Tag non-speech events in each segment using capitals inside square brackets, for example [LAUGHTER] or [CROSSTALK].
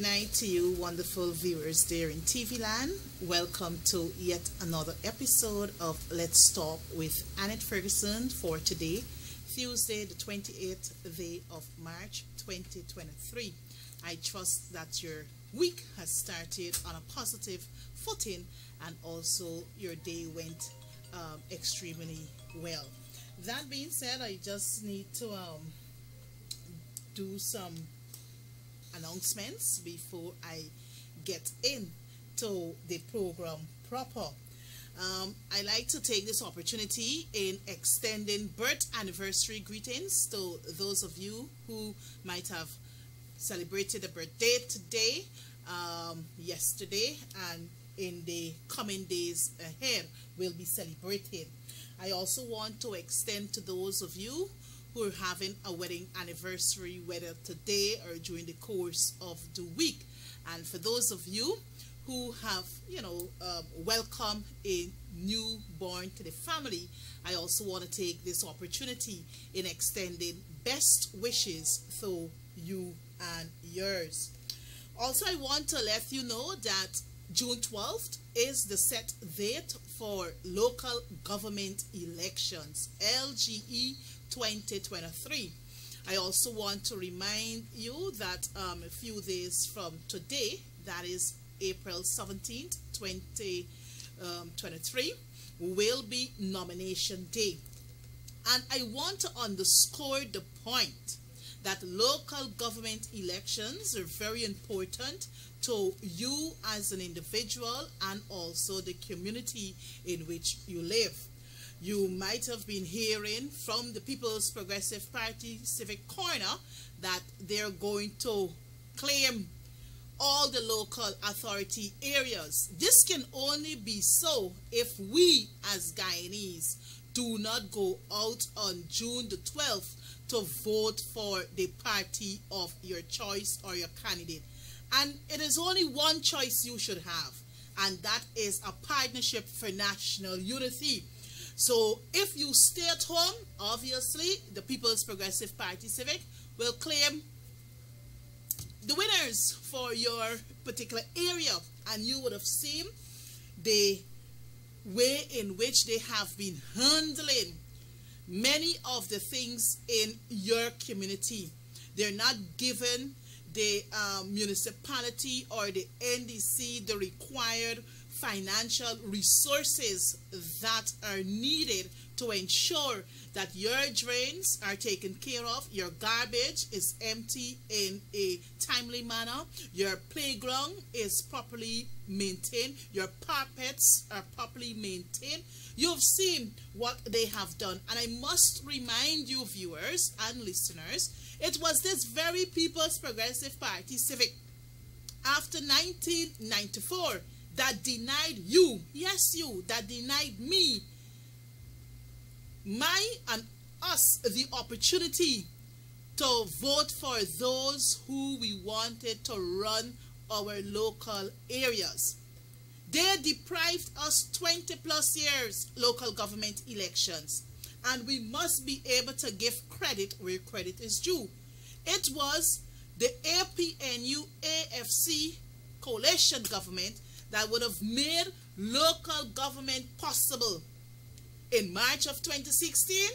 Good night to you, wonderful viewers there in TV land. Welcome to yet another episode of Let's Talk with Annette Ferguson for today, Tuesday, the 28th day of March 2023. I trust that your week has started on a positive footing and also your day went um, extremely well. That being said, I just need to um, do some announcements before I get into the program proper. Um, I like to take this opportunity in extending birth anniversary greetings to those of you who might have celebrated a birthday today, um, yesterday, and in the coming days ahead will be celebrating. I also want to extend to those of you who are having a wedding anniversary, whether today or during the course of the week. And for those of you who have, you know, um, welcome a newborn to the family, I also want to take this opportunity in extending best wishes for you and yours. Also, I want to let you know that June 12th is the set date for local government elections, LGE 2023. I also want to remind you that um, a few days from today, that is April 17th, 2023, um, will be nomination day. And I want to underscore the point that local government elections are very important to you as an individual and also the community in which you live. You might have been hearing from the People's Progressive Party Civic Corner that they're going to claim all the local authority areas. This can only be so if we as Guyanese do not go out on June the 12th to vote for the party of your choice or your candidate. And it is only one choice you should have, and that is a partnership for national unity. So if you stay at home, obviously the People's Progressive Party Civic will claim the winners for your particular area. And you would have seen the way in which they have been handling many of the things in your community. They're not given the um, municipality or the NDC the required financial resources that are needed to ensure that your drains are taken care of, your garbage is empty in a timely manner, your playground is properly maintained, your carpets are properly maintained. You've seen what they have done. And I must remind you, viewers and listeners, it was this very People's Progressive Party Civic after 1994 that denied you, yes, you, that denied me, my and us the opportunity to vote for those who we wanted to run our local areas. They deprived us 20 plus years local government elections and we must be able to give credit where credit is due. It was the APNU AFC coalition government that would have made local government possible. In March of 2016,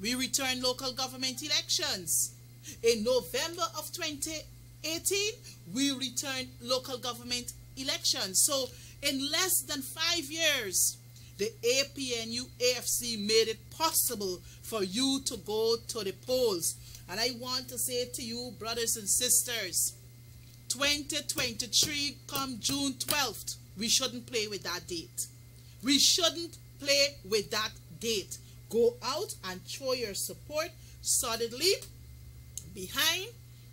we returned local government elections. In November of 2018, we returned local government elections. So in less than five years, the APNU AFC made it possible for you to go to the polls. And I want to say to you, brothers and sisters, 2023 come June 12th, we shouldn't play with that date. We shouldn't play with that date. Go out and show your support solidly behind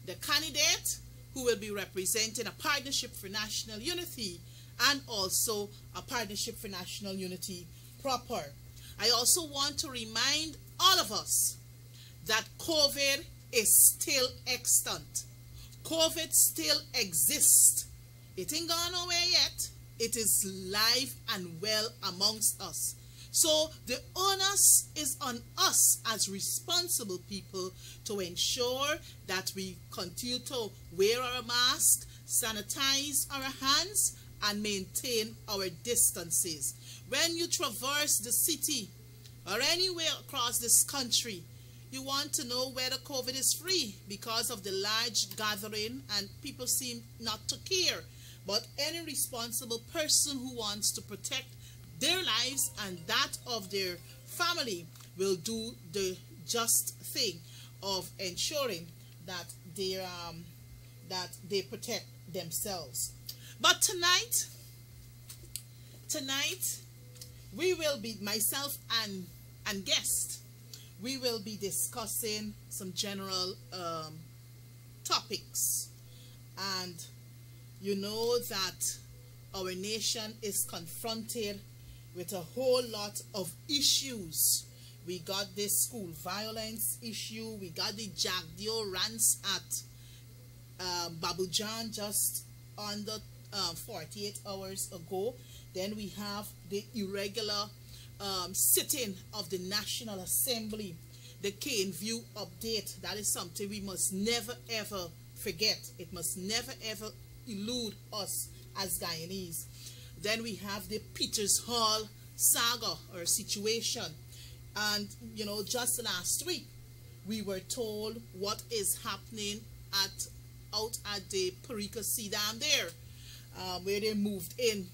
the candidate who will be representing a partnership for national unity and also a partnership for national unity proper. I also want to remind all of us that COVID is still extant. COVID still exists. It ain't gone away yet. It is live and well amongst us. So the onus is on us as responsible people to ensure that we continue to wear our mask, sanitize our hands, and maintain our distances. When you traverse the city or anywhere across this country, you want to know whether COVID is free because of the large gathering and people seem not to care. But any responsible person who wants to protect their lives and that of their family will do the just thing of ensuring that they um, that they protect themselves. But tonight, tonight we will be myself and and guest. We will be discussing some general um, topics, and you know that our nation is confronted with a whole lot of issues. We got this school violence issue. We got the Jagdeo rants at uh, Babu John just under uh, 48 hours ago. Then we have the irregular um, sitting of the National Assembly, the Cane View update. That is something we must never ever forget. It must never ever elude us as Guyanese. Then we have the Peters Hall saga or situation. And, you know, just last week, we were told what is happening at out at the Parika Sea Dam there, uh, where they moved in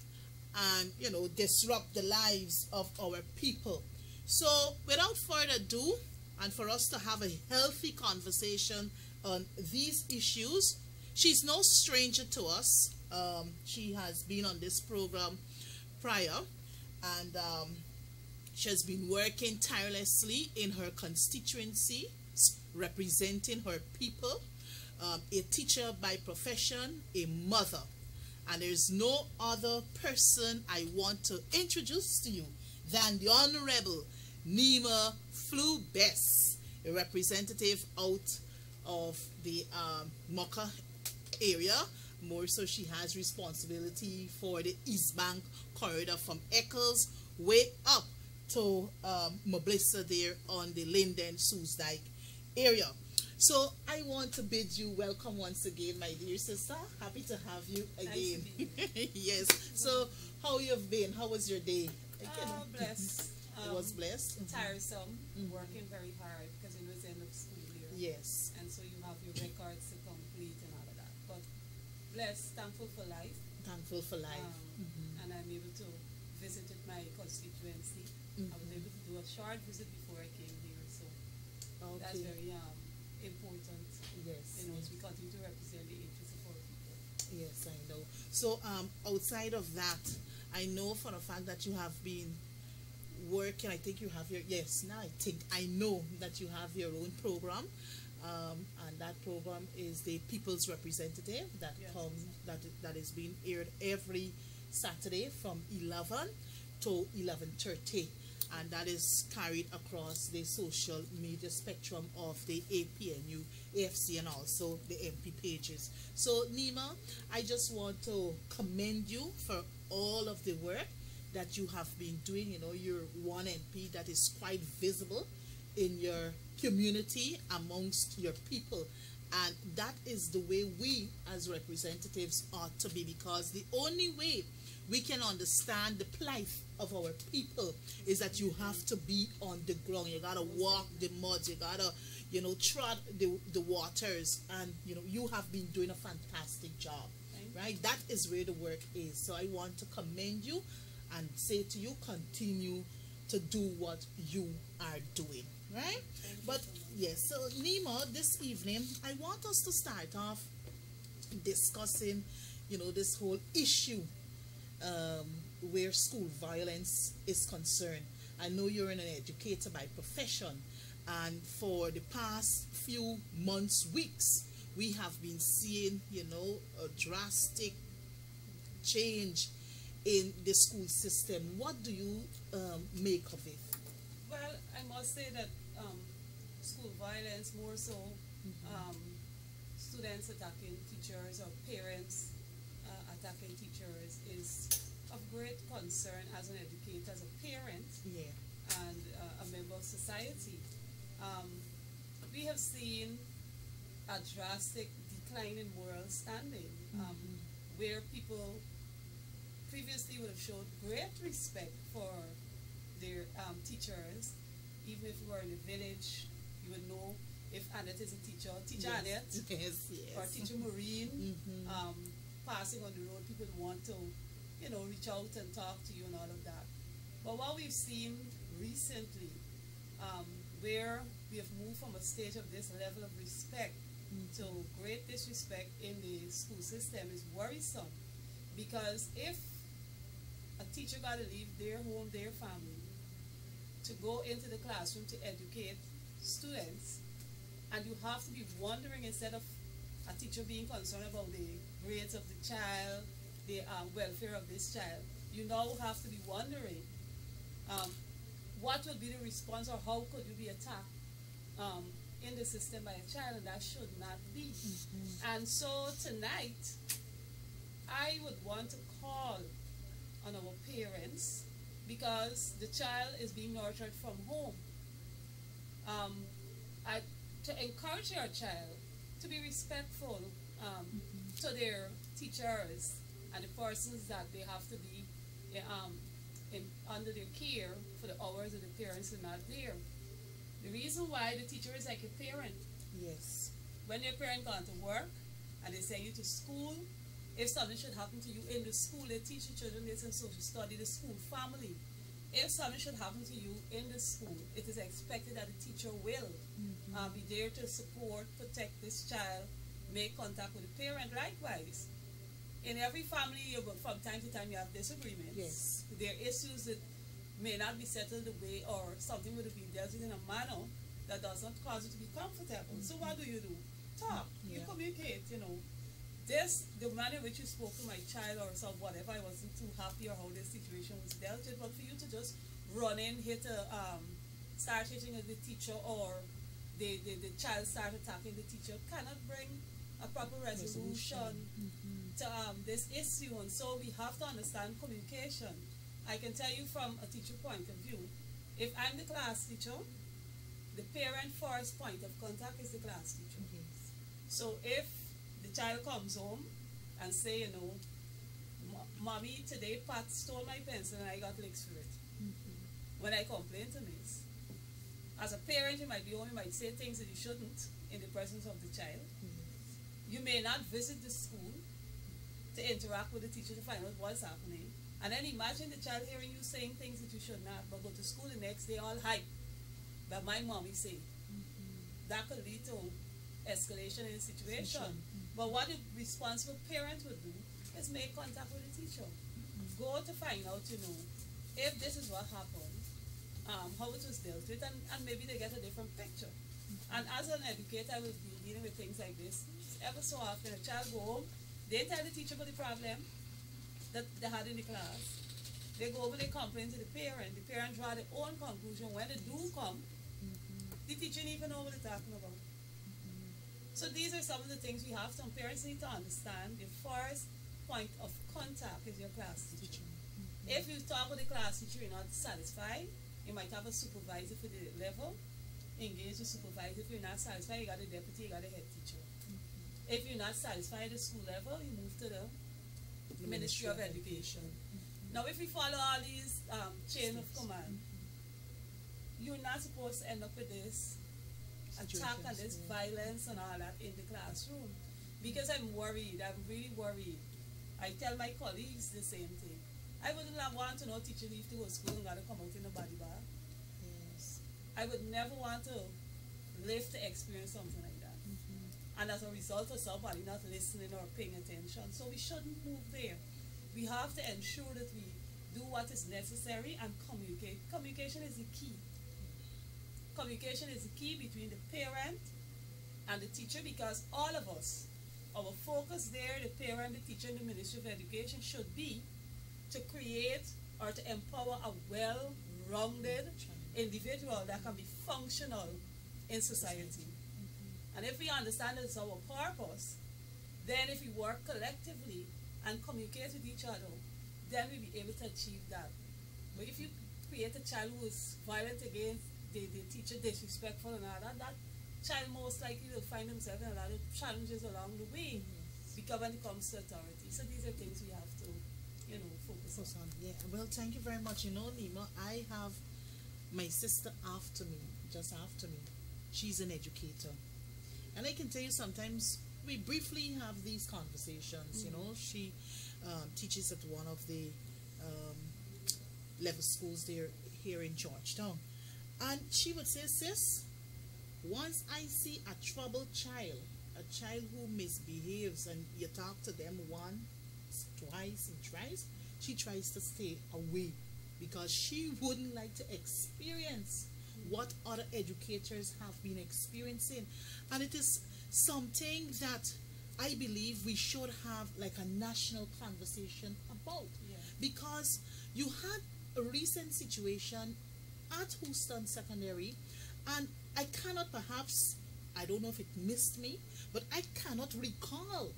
and, you know, disrupt the lives of our people. So, without further ado, and for us to have a healthy conversation on these issues, she's no stranger to us. Um, she has been on this program prior, and um, she has been working tirelessly in her constituency, representing her people. Um, a teacher by profession, a mother. And there's no other person I want to introduce to you than the Honorable Nima Flu Bess, a representative out of the um, Mocha area more so, she has responsibility for the East Bank corridor from Eccles way up to um, Moblissa there on the Linden Soesdyke area. So I want to bid you welcome once again, my dear sister. Happy to have you again. Nice [LAUGHS] yes. So how you've been? How was your day? Uh, blessed. [LAUGHS] it was um, blessed. Tiresome. Mm -hmm. Working very hard because it was the end of school year. Yes. And so you have your records to complete and all of that. But blessed, thankful for life. Thankful for life. Um, mm -hmm. And I'm able to visit with my constituency. Mm -hmm. I was able to do a short visit before I came here, so okay. that's very um. Yes. You know, as we continue to represent the interests of people. Yes, I know. So um, outside of that, I know for a fact that you have been working. I think you have your yes. Now I think I know that you have your own program um, and that program is the People's Representative that yes. comes that that is being aired every Saturday from 11 to 11:30 and that is carried across the social media spectrum of the APNU, AFC, and also the MP pages. So, Nima, I just want to commend you for all of the work that you have been doing. You know, you're one MP that is quite visible in your community amongst your people and that is the way we as representatives ought to be because the only way we can understand the plight of our people is that you have to be on the ground. You gotta walk the mud. You gotta you know trod the, the waters. And you know you have been doing a fantastic job right? That is where the work is. So i want to commend you and say to you continue to do what you are doing right? But yes, so Nima, this evening I want us to start off discussing, you know, this whole issue um, where school violence is concerned. I know you're an educator by profession, and for the past few months, weeks, we have been seeing, you know, a drastic change in the school system. What do you um, make of it? Well, I must say that um, school violence, more so mm-hmm. um, students attacking teachers or parents attacking teachers, is of great concern as an educator, as a parent, yeah. and uh, a member of society. Um, we have seen a drastic decline in moral standing, um, Mhm. where people previously would have showed great respect for their um, teachers, even if you were in a village, you would know if Annette is a teacher, teacher yes. Annette, Yes, [LAUGHS] yes. or teacher Maureen, Mhm. um, passing on the road, people want to, you know, reach out and talk to you and all of that. But what we've seen recently, um, where we have moved from a state of this level of respect to great disrespect in the school system is worrisome. Because if a teacher got to leave their home, their family, to go into the classroom to educate students, and you have to be wondering instead of a teacher being concerned about the grades of the child, the um, welfare of this child, you now have to be wondering um, what would be the response or how could you be attacked um, in the system by a child, and that should not be. And so tonight, I would want to call on our parents because the child is being nurtured from home. Um, I, to encourage your child to be respectful um, to their teachers and the persons that they have to be eh, um, in, under their care for the hours that the parents are not there. The reason why the teacher is like a parent Yes. when your parent gone to work and they send you to school, if something should happen to you in the school, they teach the children this in social study, the school family. If something should happen to you in the school, it is expected that the teacher will uh, be there to support, protect this child, make contact with the parent. Likewise, in every family, you will- from time to time, you have disagreements. Yes. There are issues that may not be settled the way, or something would be dealt with in a manner that does not cause you to be comfortable. So what do you do? Talk. You communicate. You know, this the manner in which you spoke to my child or some whatever. I wasn't too happy or how this situation was dealt with. But for you to just run in, hit a um, start hitting the teacher, or the, the the child start attacking the teacher, cannot bring a proper resolution to um, this issue, and so we have to understand communication. I can tell you from a teacher point of view, if I'm the class teacher, the parent first point of contact is the class teacher. Yes. So if the child comes home and say, you know, "Mo- mommy, today Pat stole my pencil and I got licks for it. When I complain to miss, as a parent, you might be home, you might say things that you shouldn't in the presence of the child. You may not visit the school to interact with the teacher to find out what's happening. And then imagine the child hearing you saying things that you should not, but go to school the next day all hype. But my mommy say. Mm-hmm. That could lead to escalation in the situation. Mm-hmm. But what a responsible parent would do is make contact with the teacher. Mm-hmm. Go to find out, you know, if this is what happened, um, how it was dealt with, and, and maybe they get a different picture. And as an educator, I will be dealing with things like this. Ever so often, a child go home, they tell the teacher about the problem that they had in the class. They go over, they complain to the parent. The parent draw their own conclusion. When they do come, the teacher didn't even know what they're talking about. So these are some of the things we have. Some parents need to understand. The first point of contact is your class teacher. If you talk with the class teacher, you're not satisfied, you might have a supervisor for the level. Engage the supervisor. If you're not satisfied, you got a deputy, you got a head teacher. If you're not satisfied at the school level, you move to the Ministry of Education. Now, if we follow all these um, chain of command, you're not supposed to end up with this attack and this yeah. violence and all that in the classroom. Because I'm worried, I'm really worried. I tell my colleagues the same thing. I wouldn't have want to know teacher leave to go to school and gotta come out in a body bag. Yes. I would never want to live to experience something. And as a result of somebody not listening or paying attention. So we shouldn't move there. We have to ensure that we do what is necessary and communicate. Communication is the key. Communication is the key between the parent and the teacher because all of us, our focus there, the parent, the teacher, and the Ministry of Education should be to create or to empower a well-rounded individual that can be functional in society. And if we understand it's our purpose, then if we work collectively and communicate with each other, then we'll be able to achieve that. But if you create a child who is violent against the, the teacher, disrespectful and all that, that child most likely will find himself in a lot of challenges along the way because when it comes to authority. So these are things we have to, you know, focus, Focus on. on. Yeah. Well, thank you very much. You know, Nima, I have my sister after me, just after me. She's an educator. And I can tell you sometimes we briefly have these conversations. You know, she um, teaches at one of the um, level schools there here in Georgetown. And she would say, Sis, once I see a troubled child, a child who misbehaves, and you talk to them once, twice, and thrice, she tries to stay away because she wouldn't like to experience what other educators have been experiencing. And it is something that I believe we should have like a national conversation about. Yeah. Because you had a recent situation at Houston Secondary, and I cannot perhaps, I don't know if it missed me, but I cannot recall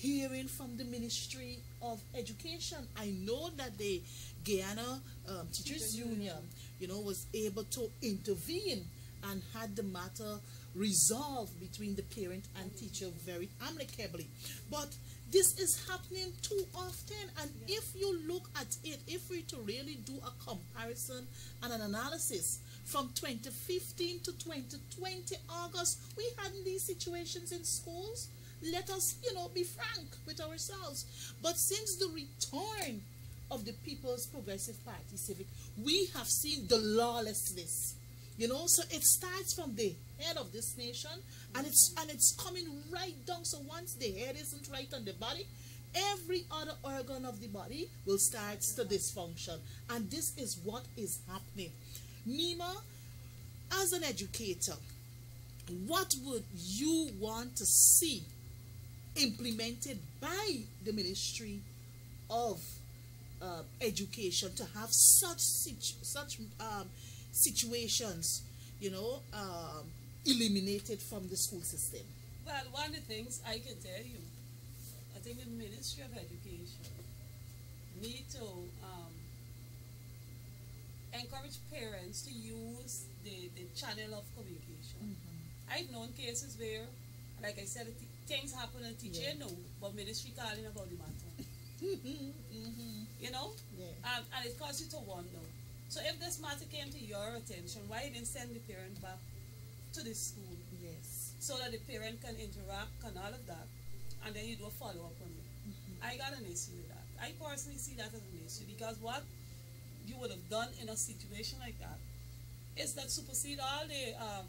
hearing from the Ministry of Education. I know that the Guyana um, Teachers Union, you know, was able to intervene and had the matter resolved between the parent and teacher very amicably. But this is happening too often, and if you look at it, if we to really do a comparison and an analysis from 2015 to 2020 August, we had these situations in schools. Let us, you know, be frank with ourselves. But since the return of the People's Progressive Party Civic, we have seen the lawlessness. You know, so it starts from the head of this nation and it's and it's coming right down. So once the head isn't right on the body, every other organ of the body will start to dysfunction. And this is what is happening. Nima, as an educator, what would you want to see implemented by the Ministry of uh, Education to have such situ- such um, situations, you know, um, eliminated from the school system? Well, one of the things I can tell you, I think the Ministry of Education need to um, encourage parents to use the, the channel of communication. I've known cases where, like I said, things happen and teacher Yeah. know, but ministry calling about the matter. mm-hmm. You know? Yeah. Um, and it causes you to wonder. So if this matter came to your attention, why you didn't send the parent back to the school Yes. so that the parent can interact and all of that, and then you do a follow up on it? I got an issue with that. I personally see that as an issue because what you would have done in a situation like that is that supersede all the um,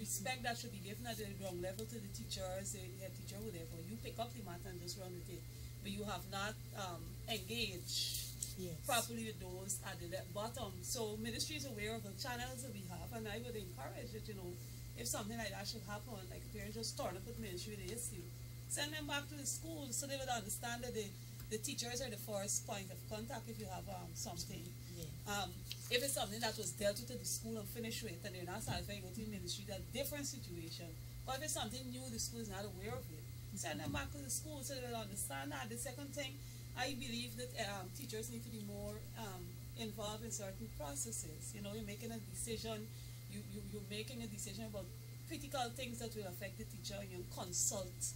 respect that should be given at the ground level to the teachers, the head teacher, whatever. You pick up the matter and just run with it, but you have not um, engaged Yes. properly with those at the bottom. So ministry is aware of the channels that we have, and I would encourage that you know if something like that should happen, like a parent just turn up with ministry with the issue, send them back to the school so they would understand that the the teachers are the first point of contact if you have um, something. Yeah. Um, if it's something that was dealt with at the school and finished with, and they're not satisfied with the ministry, that's a different situation. But if it's something new, the school is not aware of it. Send them back to the school so they will understand that. The second thing, I believe that um, teachers need to be more um, involved in certain processes. You know, you're making a decision, you, you, you're making a decision about critical things that will affect the teacher, and you consult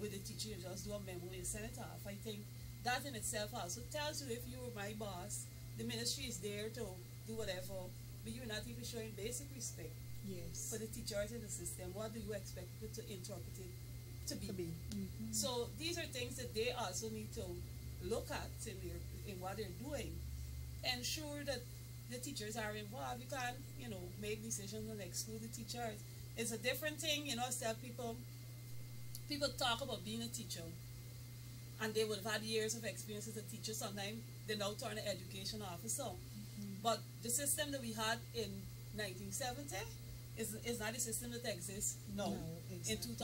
with the teacher, you just do a memo, you send it off. I think that in itself also tells you if you were my boss, the ministry is there to do whatever, but you're not even showing basic respect Yes. for the teachers in the system. What do you expect people to interpret it to be? to be. Mhm. So these are things that they also need to look at in their in what they're doing. Ensure that the teachers are involved. You can't, you know, make decisions and exclude the teachers. It's a different thing, you know, tell people people talk about being a teacher and they would have had years of experience as a teacher. Sometimes they now turn an education officer. But the system that we had in 1970 is, is not the system that exists now No, in exactly.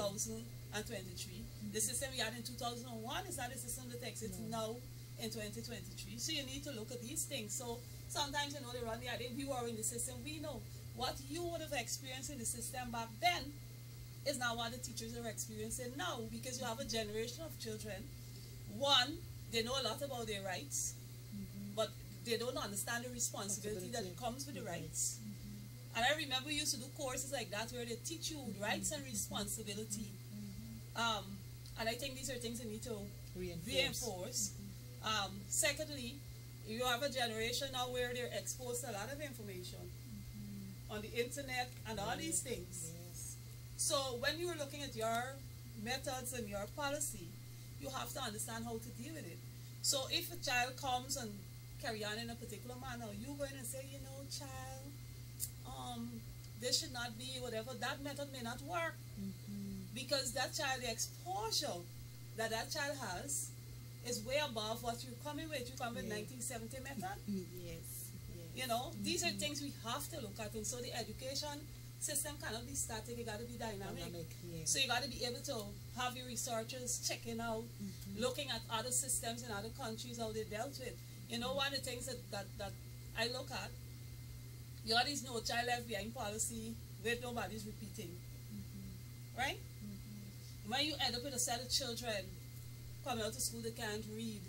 2023. The system we had in 2001 is not the system that exists No. now in 2023. So you need to look at these things. So sometimes, you know, they run the idea, we were in the system, we know what you would have experienced in the system back then is not what the teachers are experiencing now because you have a generation of children. One, they know a lot about their rights. They don't understand the responsibility that comes with the mm-hmm. rights. And I remember we used to do courses like that where they teach you mm-hmm. rights and responsibility. Mm-hmm. Um, and I think these are things that need to Reinforce. reinforce. Um, secondly, you have a generation now where they're exposed to a lot of information on the internet and all these things. Yes. So when you're looking at your methods and your policy, you have to understand how to deal with it. So if a child comes and carry on in a particular manner, you go in and say, you know, child, um, this should not be whatever. That method may not work because that child, the exposure that that child has is way above what you're coming with. You come with Yeah. 1970 method. Mm, Yes. yes. You know, these are things we have to look at. And so the education system cannot be static, it got to be dynamic. Dynamic, yeah. So you got to be able to have your researchers checking out, looking at other systems in other countries, how they dealt with. You know, one of the things that, that, that I look at, you got these no child left behind policy where nobody's repeating. Mm-hmm. Right? Mm-hmm. When you end up with a set of children coming out of school, they can't read,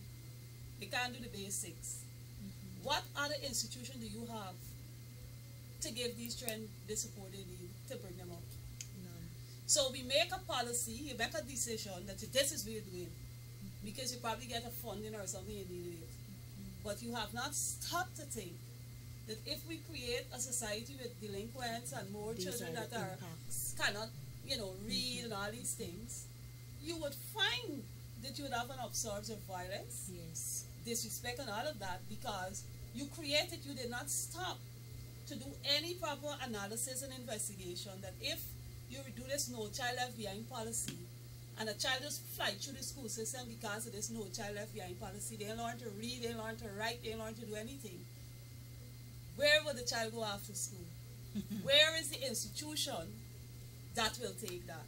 they can't do the basics. Mm-hmm. What other institution do you have to give these children the support they need to bring them up? None. So we make a policy, you make a decision that this is what you're doing. Because you probably get a funding or something you needed it. But you have not stopped to think that if we create a society with delinquents and more These children are that are impacts. cannot, you know, mm-hmm. read and all these things, you would find that you would have an upsurge of violence Yes. disrespect and all of that because you created, you did not stop to do any proper analysis and investigation that if you do this no child left behind policy and a child just fly through the school system because of this no child left behind policy, they learn to read, they learn to write, they learn to do anything. Where will the child go after school? [LAUGHS] Where is the institution that will take that?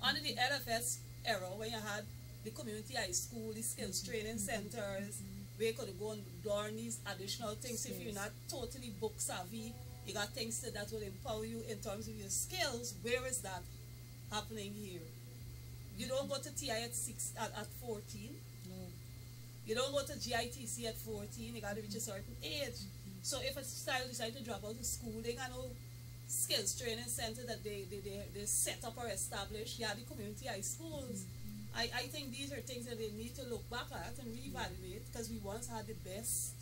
Under the LFS era, when you had the community high school, the skills mm-hmm. training mm-hmm. centers, mm-hmm. where you could go and learn these additional things. If you're not totally book savvy, you got things that, that will empower you in terms of your skills. Where is that happening here? You don't go to TI at six at, at 14. No. You don't go to GITC at 14. You got to reach a certain age. So if a child decides to drop out of school, they got no skills training center that they, they, they, they set up or establish. Yeah, the community high schools. I, I think these are things that they need to look back at and reevaluate because we once had the best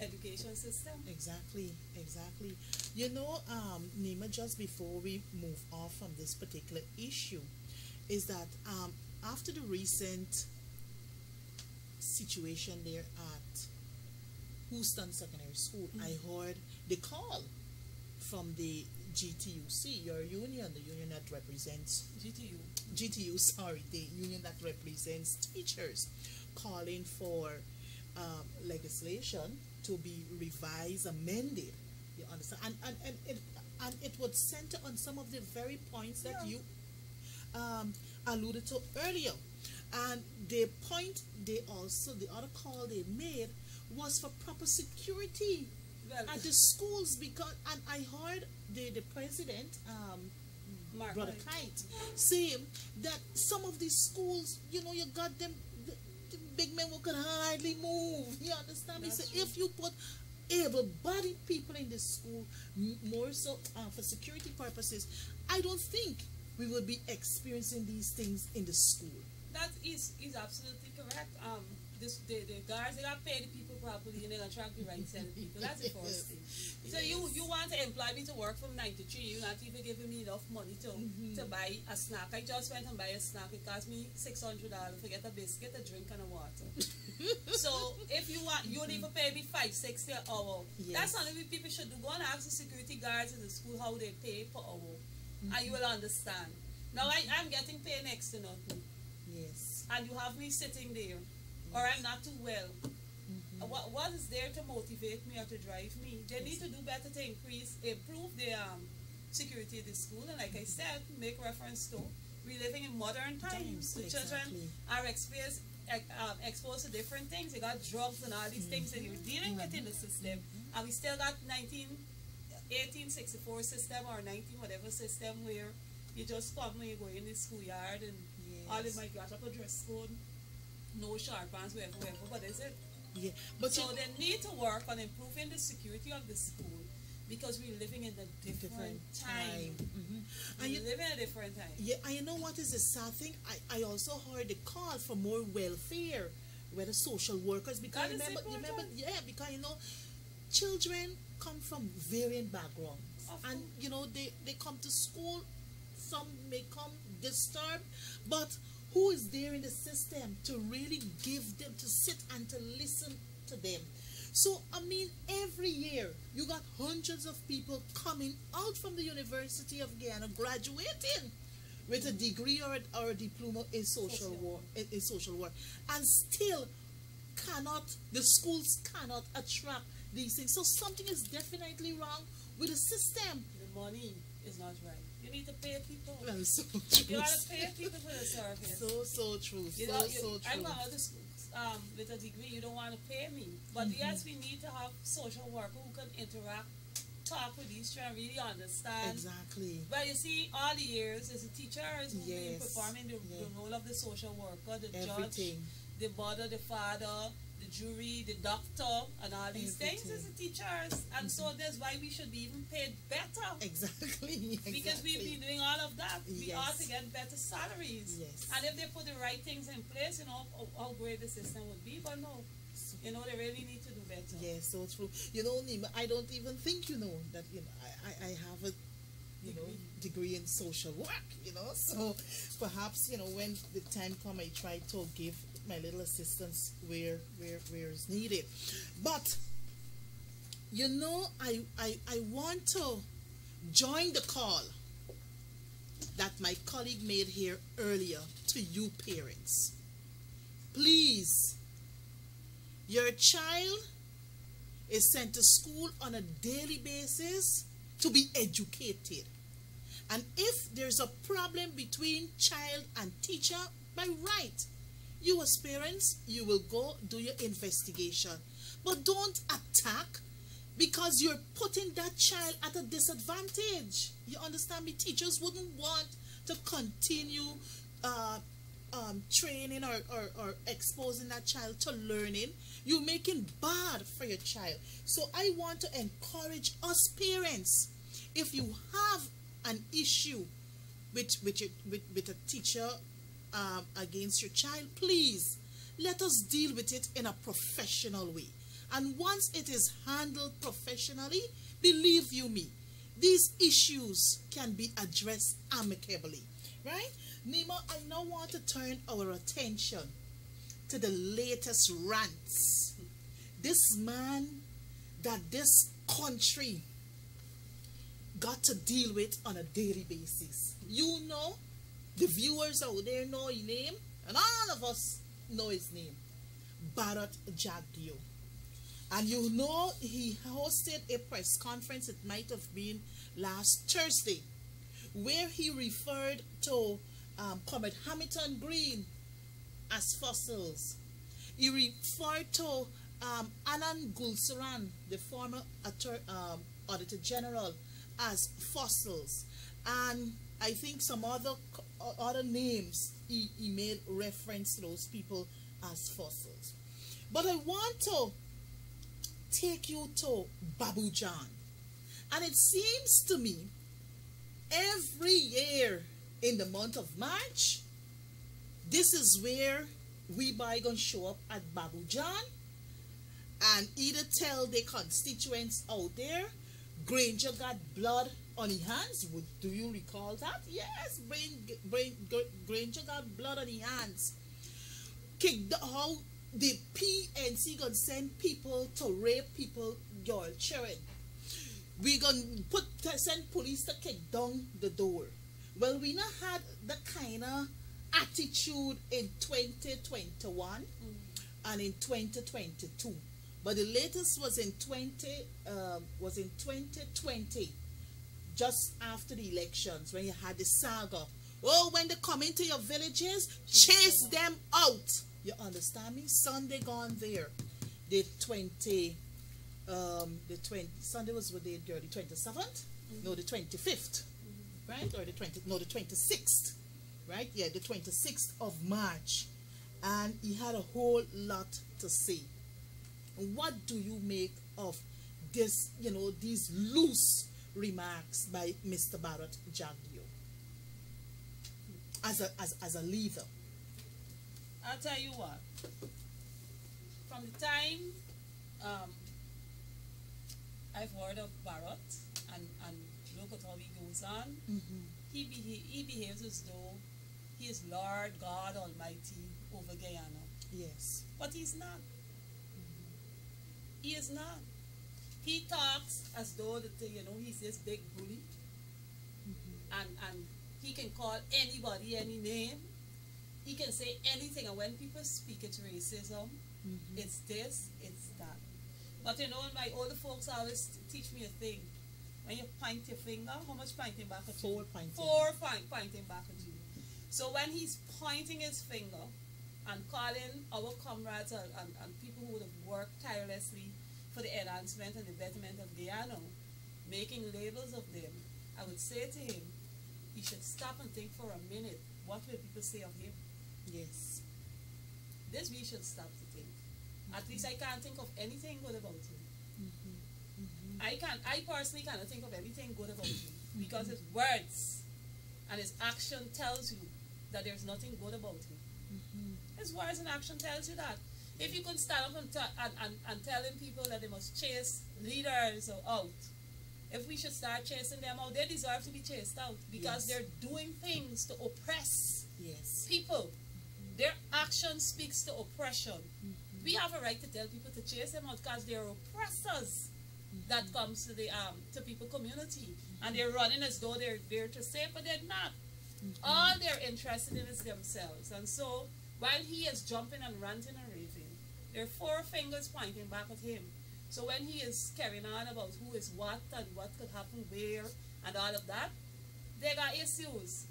education system. Exactly, exactly. You know, um, Nima, just before we move off from this particular issue, is that um, after the recent situation there at Houston Secondary School, I heard the call from the GTUC, your union, the union that represents GTU. GTU, sorry, the union that represents teachers, calling for um, legislation to be revised, amended. You understand? And and, and it and it would center on some of the very points that Yeah. you um, alluded to earlier. And the point they also the other call they made was for proper security Well, at the [SIGHS] schools because and I heard the the president um, Mark, Brother Kite saying that some of these schools, you know, you got them the, the big men who can hardly move. You understand me? So true. if you put able-bodied people in the school, m- more so uh, for security purposes, I don't think we would be experiencing these things in the school. That is is absolutely correct. Um, this the, the guards they got pay the people properly and they attract the right set of people. That's [LAUGHS] the first thing. So you you want to employ me to work from nine to three? You're not even giving me enough money to to buy a snack. I just went and buy a snack. It cost me six hundred dollars to get a biscuit, a drink, and a water. [LAUGHS] so if you want, you don't even pay me five sixty an hour. Yes. That's something we people should do. Go and ask the security guards in the school how they pay per hour, and you will understand. Now I, I'm getting paid next to nothing Yes. and you have me sitting there, or I'm not too well. Uh, What, what is there to motivate me or to drive me? They need to do better to increase, improve the um, security of the school. And like I said, make reference to we're living in modern times. The children are exposed, ex- um, exposed to different things. They got drugs and all these things that you're dealing with in the system. And we still got 19, 1864 system or 19 whatever system where you just come when you go in the schoolyard and all they Yes. might got up a dress code, no sharp pants, whatever, whatever. But is it? Yeah, but so you- they need to work on improving the security of the school because we're living in a different, time. Mhm. We're you, living in a different time. yeah, and you know what is the sad thing? I, I also heard the call for more welfare, whether social workers, because remember, you remember, yeah, because you know, children come from varying backgrounds, and you know they they come to school. Some may come disturbed, but who is there in the system to really give them to sit and to listen to them? So I mean, every year you got hundreds of people coming out from the University of Guyana, graduating with a degree or a, or a diploma in social Social work, in, in social work, and still cannot the schools cannot attract these things. So something is definitely wrong with the system. The money is not right. You need to pay people. Well, so true. You true. gotta pay people for the service. So so true. You So know, you, so I'm true. going out to school um, with a degree. You don't want to pay me, but Mm-hmm. yes, we need to have social worker who can interact, talk with these children, really understand. Exactly. But you see, all the years as a teacher is who's been Yes, performing the, yeah. the role of the social worker, the judge, the mother, the father, the jury, the doctor, and all these things as the teachers. And so mm-hmm. that's why we should be even paid better. Exactly. [LAUGHS] Because we've been doing all of that. We Yes. ought to get better salaries. Yes. And if they put the right things in place, you know, how, great the system would be. But no, you know, they really need to do better. Yes, so true. You know, Nima, I don't even think you know that you know I, I, I have a you know degree in social work. You know, so perhaps you know when the time come, I try to give my little assistance where where where is needed. But you know, I I I want to join the call that my colleague made here earlier to you parents. Please your child is sent to school on a daily basis to be educated. And if there's a problem between child and teacher, by right, you as parents, you will go do your investigation. But don't attack because you're putting that child at a disadvantage. You understand me? Teachers wouldn't want to continue uh, um, training or, or, or exposing that child to learning. You're making bad for your child. So I want to encourage us parents, if you have an issue with, with, your, with, with a teacher um, against your child, please let us deal with it in a professional way. And once it is handled professionally, believe you me, these issues can be addressed amicably. Right? Nima, I now want to turn our attention to the latest rants. This man that this country got to deal with on a daily basis. You know, the viewers out there know his name, and all of us know his name. Bharrat Jagdeo. And you know he hosted a press conference, it might have been last Thursday, where he referred to um, Comrade Hamilton Green as fossils. He referred to um, Anand Goolsarran, the former um, Auditor General, as fossils. And I think some other other names he, he made reference to those people as fossils. But I want to take you to Babu John. And it seems to me every year in the month of March, this is where we bygone show up at Babu John and either tell their constituents out there Granger got blood on his hands. Would, do you recall that? Yes, Brain, Brain, Granger got blood on his hands. Kick the, how the PNC gonna send people to rape people, girl, children. We gonna put send police to kick down the door. Well, we not had the kind of attitude in 2021 and in 2022. But the latest was in 20 um, was in 2020, just after the elections, when you had the saga. Oh, when they come into your villages, chase them out. You understand me? Sunday gone there, the 20, um, the 20 Sunday was with the the 27th, no, the 25th, right, or the 20, no, the 26th, right? Yeah, the 26th of March, and he had a whole lot to say What do you make of this, you know, these loose remarks by Mr. Bharrat Jagdeo as a, as, as a leader? I'll tell you what. From the time um, I've heard of Barrett and, and look at how he goes on, Mm-hmm. he, beha- he behaves as though he is Lord God Almighty over Guyana. Yes. But he's not. He is not. He talks as though that you know he's this big bully, and and he can call anybody any name. He can say anything, and when people speak it's racism, Mm-hmm. it's this, it's that. But you know, my older folks always teach me a thing. When you point your finger, how much pointing back at you? Four pointing. Four point, pointing back at you. So when he's pointing his finger and calling our comrades and, and, and people who would have worked tirelessly for the enhancement and the betterment of Guyana, making labels of them, I would say to him, he should stop and think for a minute, what will people say of him? Yes. This we should stop to think. At least I can't think of anything good about him. Mm-hmm. I can't. I personally cannot think of anything good about him mm-hmm. because his words and his action tells you that there's nothing good about him. Mm-hmm. His words and action tells you that. If you could stand up and, and, and, and telling people that they must chase leaders out, if we should start chasing them out, they deserve to be chased out because Yes. they're doing things to oppress Yes. people. Their action speaks to oppression. Mm-hmm. We have a right to tell people to chase them out because they're oppressors. That mm-hmm. comes to the um to people community, mm-hmm. and they're running as though they're there to save, but they're not. All they're interested in is themselves, and so while he is jumping and ranting there are four fingers pointing back at him. So when he is carrying on about who is what and what could happen where and all of that, they got issues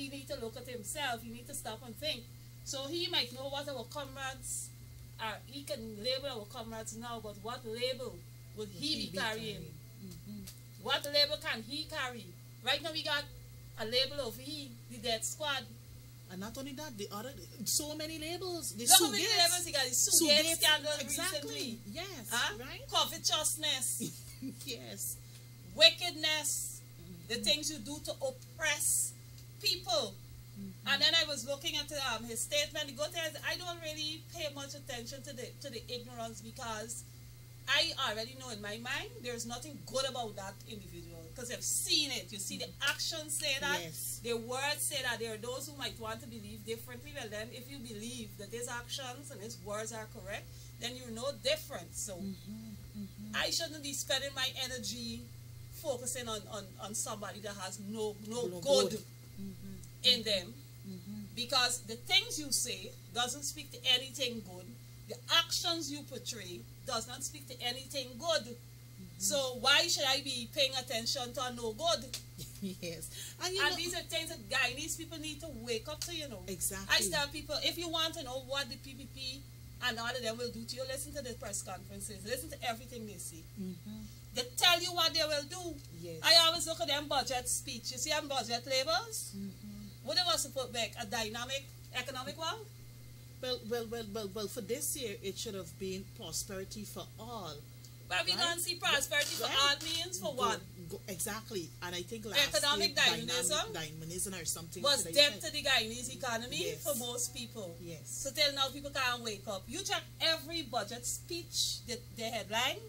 he need to look at himself. He need to stop and think. So he might know what our comrades are. He can label our comrades now, but what label would he, be carrying? Mm-hmm. What label can he carry? Right now we got a label of he, the dead squad. And not only that, the other so many labels. The Look how many labels he got. The Sue Gates, scandal exactly. recently. Yes. Huh? Right. Covetousness, [LAUGHS] yes. wickedness, the things you do to oppress people. And then I was looking at um, his statement. The good thing is I don't really pay much attention to the to the ignorance because I already know in my mind there's nothing good about that individual because I've seen it. You see the actions say that, Yes. the words say that. There are those who might want to believe differently. Well, then if you believe that his actions and his words are correct, then you're no different. So mm-hmm, mm-hmm. I shouldn't be spending my energy focusing on, on, on somebody that has no no, No good, good. Mm-hmm. in them because the things you say doesn't speak to anything good the actions you portray does not speak to anything good so why should i be paying attention to a no good [LAUGHS] yes. And you and know, these are things that Guyanese people need to wake up to you know Exactly. i tell people if you want to know what the ppp and all of them will do to you listen to the press conferences listen to everything they say Mhm. they tell you what they will do Yes. I always look at them budget speech. You see them budget labels? What they was to put back? A dynamic economic one? Well, well, well, well, well. For this year, it should have been prosperity for all. Where we Right. don't see prosperity for Right. all means for Go- one. go- exactly. And I think last Economic year, dynamism dynamism or something. Was death to the Guyanese economy Yes. for most people. Yes. So till now people can't wake up. You check every budget speech, the, the headline,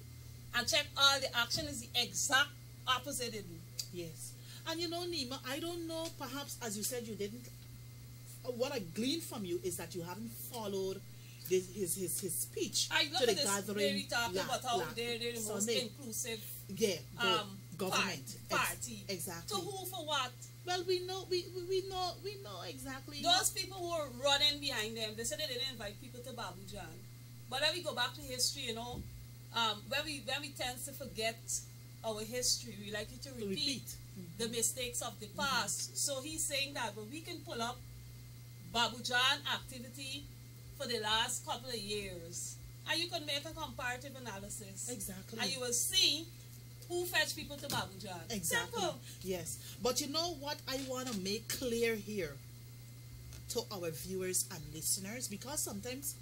and check all the action is the exact opposite do. Yes. And you know, Nima, I don't know, perhaps as you said, you didn't. What I gleaned from you is that you haven't followed his, his, his speech I look to the this gathering. very talk la- about how la- they're, they're the most inclusive Yeah, um, government. part- Ex- party. exactly. To who for what? Well, we know, we, we- know, we know exactly. Those people who are running behind them, they said they didn't invite people to Babu John. But when we go back to history, you know, um, when we when we tend to forget our history, we like to To repeat, repeat. the mistakes of the past. So he's saying that, but we can pull up Babu John activity for the last couple of years, and you can make a comparative analysis, Exactly. and you will see who fetch people to Babu John. Exactly. Simple. Yes. But you know what I want to make clear here to our viewers and listeners because sometimes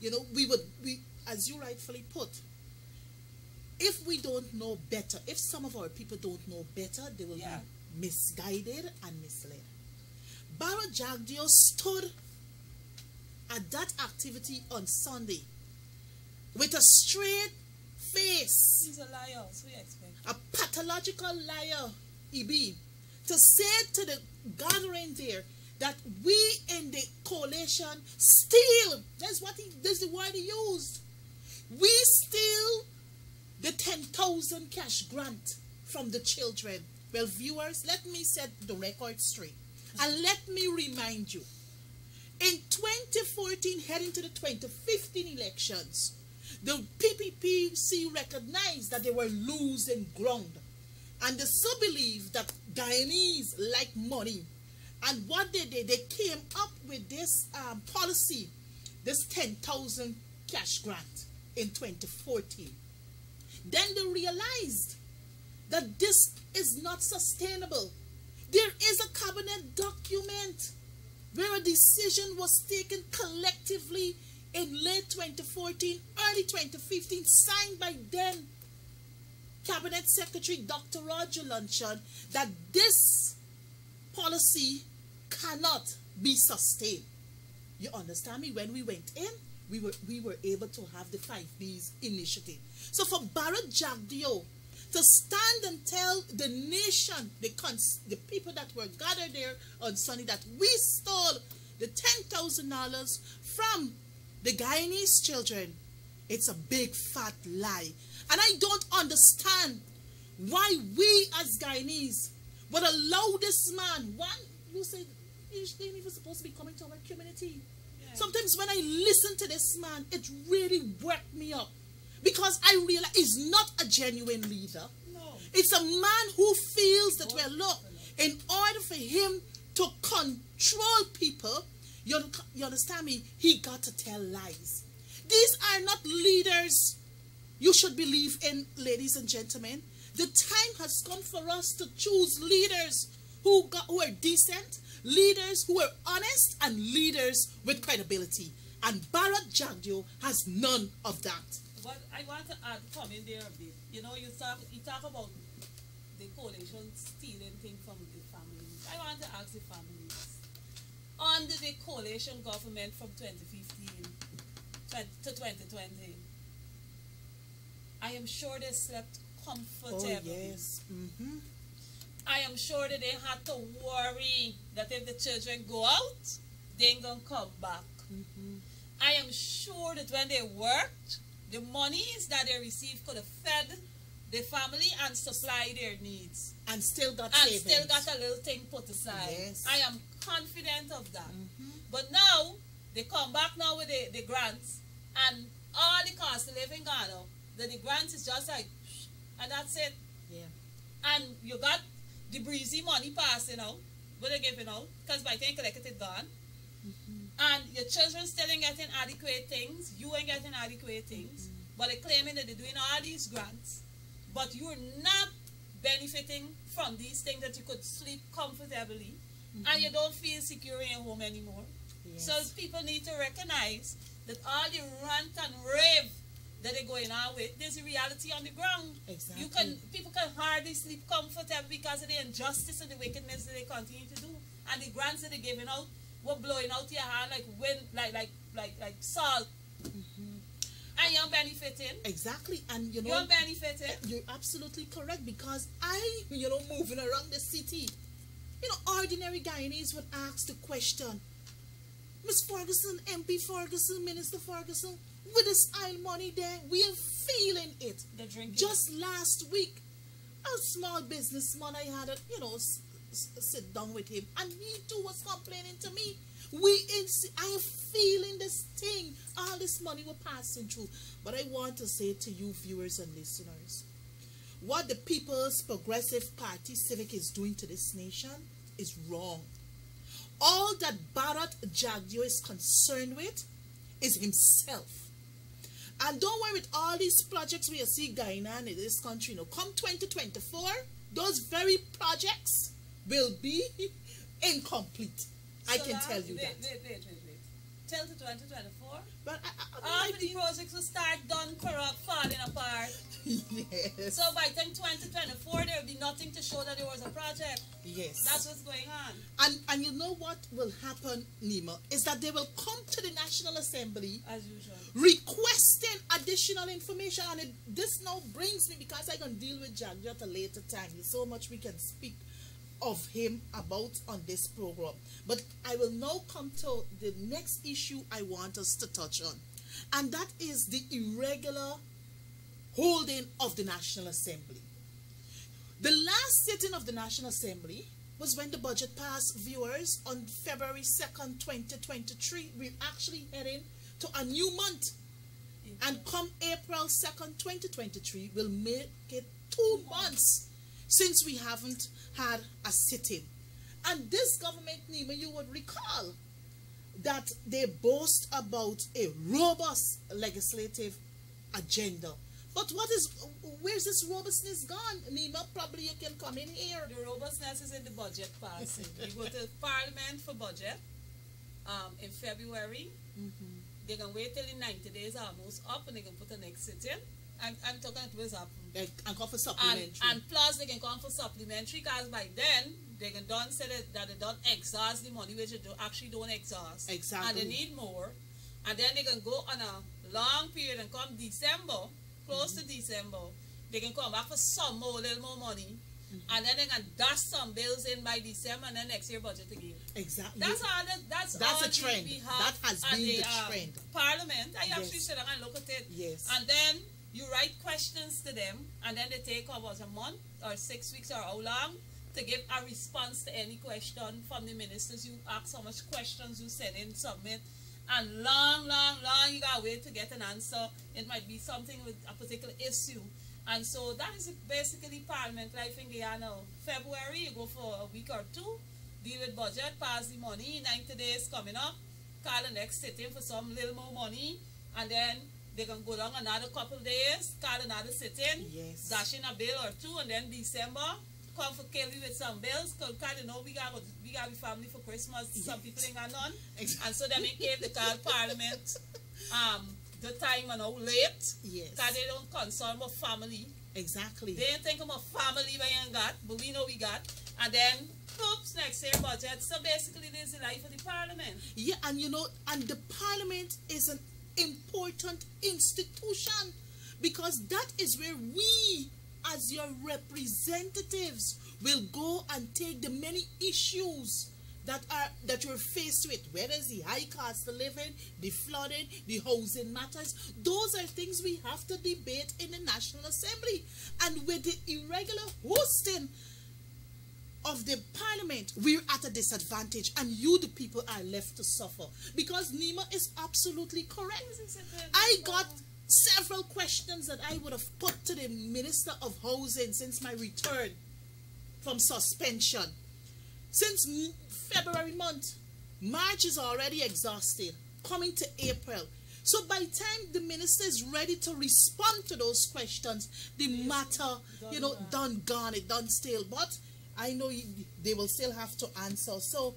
you know we would we as you rightfully put, if we don't know better, if some of our people don't know better, they will Yeah. be misguided and misled. Bharrat Jagdeo stood at that activity on Sunday with a straight face, He's a liar, so we expect. a pathological liar, he be, to say to the gathering there that we in the coalition steal. That's what he, that's the word he used. We steal the 10,000 cash grant from the children. Well, viewers, let me set the record straight. And let me remind you, in 2014, heading to the 2015 elections, the PPPC recognized that they were losing ground. And they so believed that Guyanese like money. And what they did, they came up with this um, policy, this 10,000 cash grant in 2014. Then they realized that this is not sustainable. There is a cabinet document where a decision was taken collectively in late 2014, early 2015, signed by then Cabinet Secretary Dr. Roger Luncheon, that this policy cannot be sustained. You understand me? When we went in, we were we were able to have the five B's initiative. So for Bharrat Jagdeo to stand and tell the nation, the cons- the people that were gathered there on Sunday, that we stole the ten thousand dollars from the Guyanese children, it's a big fat lie, and I don't understand why we as Guyanese would allow this man. One, you said he ain't even supposed to be coming to our community. Yeah. Sometimes when I listen to this man, it really worked me up because I realize he's not a genuine leader. No. It's a man who feels that, well, look, in order for him to control people, you, you understand me, he got to tell lies. These are not leaders you should believe in, ladies and gentlemen. The time has come for us to choose leaders who, got, who are decent, leaders who are honest, and leaders with credibility. And Bharrat Jagdeo has none of that. But I want to add, come in there a bit. You know, you talk, you talk about the coalition stealing thing from the families. I want to ask the families. Under the coalition government from 2015 to 2020, I am sure they slept comfortably. Oh, yes. Mm-hmm. I am sure that they had to worry that if the children go out, they ain't gonna come back. Mm-hmm. I am sure that when they worked, the monies that they received could have fed the family and supply their needs. And still got And savings. still got a little thing put aside. Yes. I am confident of that. Mhm. But now, they come back now with the, the grants and all the cost of living gone up. That the grants is just like, and that's it. Yeah. And you got the breezy money passing out, what they're giving out, because by the time you collect it, gone. And your children still ain't getting adequate things, you ain't getting adequate things, mm-hmm. but they're claiming that they're doing all these grants, but you're not benefiting from these things that you could sleep comfortably, and mm-hmm. you don't feel secure in your home anymore. Yes. So people need to recognize that all the rant and rave that they're going on with, there's a reality on the ground. Exactly. You can people can hardly sleep comfortable because of the injustice and the wickedness that they continue to do. And the grants that they're giving out were blowing out your hand like wind like like like like salt. Mm-hmm. And you're benefiting. Exactly. And you know You're benefiting. you're absolutely correct because I, you know, moving around the city, you know, ordinary Guyanese would ask the question, Miss Ferguson, MP Ferguson, Minister Ferguson, with this oil money there, we are feeling it. The drinking. Just last week, a small businessman I had, a, you know, sit down with him, and he too was complaining to me. We, in, I am feeling this thing. All this money we're passing through. But I want to say to you, viewers and listeners, what the People's Progressive Party Civic is doing to this nation is wrong. All that Bharrat Jagdeo is concerned with is himself. And don't worry with all these projects we are seeing going on in this country. You know, come 2024, those very projects will be [LAUGHS] incomplete. I So can tell you wait, that. Wait, wait, wait, wait. till to 2024. But I, I, All I the projects will start done, corrupt, falling apart. [LAUGHS] yes. So by time 2024, there will be nothing to show that there was a project. yes. That's what's going on. and and you know what will happen, Nima, is that they will come to the National Assembly As usual. requesting additional information. And it, this now brings me because I can deal with Jagger at a later time. There's so much we can speak of him about on this program. But I will now come to the next issue I want us to touch on, and that is the irregular holding of the National Assembly. The last sitting of the National Assembly was when the budget passed, viewers, on February 2nd, 2023. We're actually heading to a new month. And come April 2nd, 2023, we'll make it two months since we haven't had a sitting. And this government, Nima, you would recall that they boast about a robust legislative agenda. But what is, where's this robustness gone? Nima, probably you can come in here. The robustness is in the budget passing. [LAUGHS] you go to Parliament for budget um, in February. They can wait till the 90 days almost up and they can put the next sit-in. I'm, I'm talking to what's happening. Like, and come for And, supplementary. and plus they can come for supplementary because by then they can done say that, that they don't exhaust the money which they do, actually don't exhaust. Exactly. And they need more. And then they can go on a long period and come December, close to December, they can come back for some more, little more money. And then they can dust some bills in by December and then next year budget again. exactly. That's all that, that's, That's all the we- trend. We have That has been the um, trend. Parliament. I actually Yes. sit down and look at it. Yes. And then you write questions to them, and then they take about a month or six weeks or how long to give a response to any question from the ministers. You ask how much questions you send in, submit, and long, long, long you gotta wait to get an answer. It might be something with a particular issue. And so that is basically Parliament life in Guyana. February, you go for a week or two, deal with budget, pass the money, 90 days coming up, call the next sitting for some little more money, and then they can go down another couple days, call another sitting, Yes. dash in a bill or two, and then December, come for Kelly with some bills, because you know we got we got the family for Christmas, some people ain't got none. Exactly. And so they make cave the call Parliament [LAUGHS] um, the time and how late, Yes. because they don't concern about family. Exactly. They ain't think about family we ain't got, but we know we got. And then, oops, next year budget. So basically, this is the life of the parliament. Yeah, and you know, and the parliament is an important institution because that is where we, as your representatives, will go and take the many issues that are that you're faced with, whether it's the high cost of living, the flooding, the housing matters. Those are things we have to debate in the National Assembly. And with the irregular hosting of the parliament, we're at a disadvantage, and you, the people, are left to suffer. Because Nima is absolutely correct. I got several questions that I would have put to the Minister of Housing since my return from suspension. Since February month, March is already exhausted, coming to April. So by the time the minister is ready to respond to those questions, the matter, you know, done gone, it done still. But I know you, they will still have to answer. So